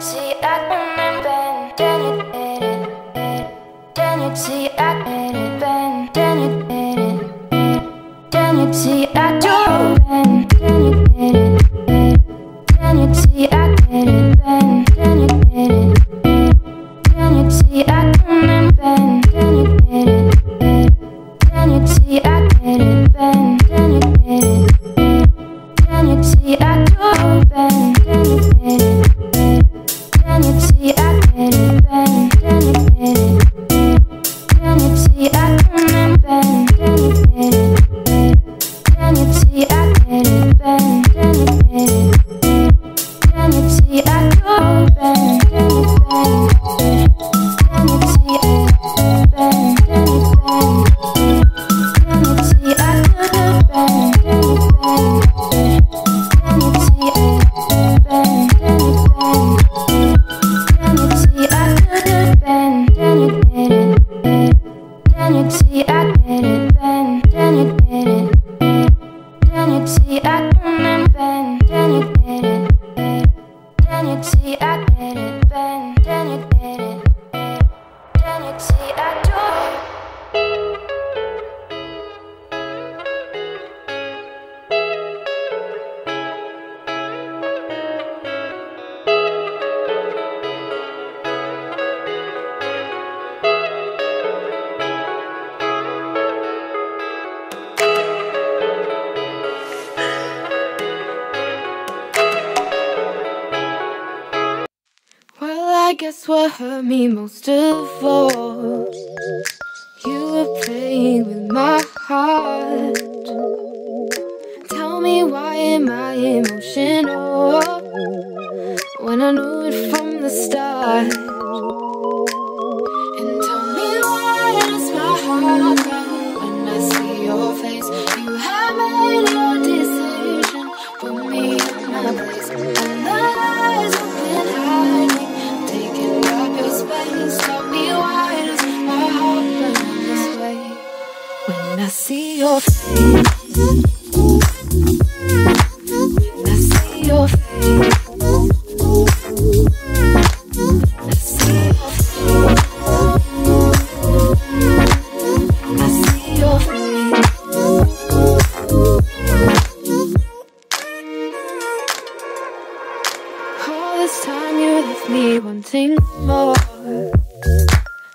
see I remember Then you did it, Then you see I did it Then you did it, Then you see I drove? guess what hurt me most of all? You were playing with my heart. Tell me why am I emotional? When I knew it from the start. I see your face. I see your face. I see your face. I see your face. All this time you left me wanting more.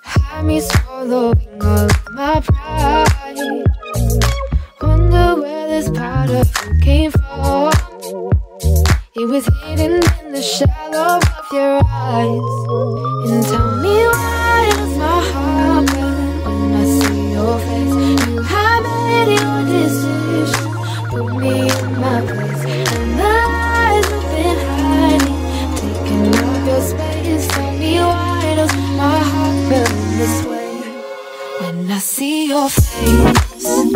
Had me swallowing all of my pride. Wonder where this part of you came from. It was hidden in the shadow of your eyes. When I see your face. When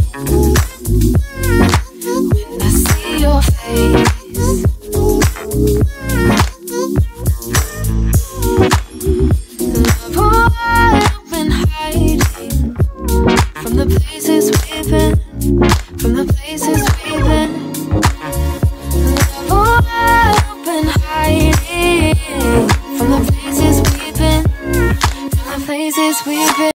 I see your face.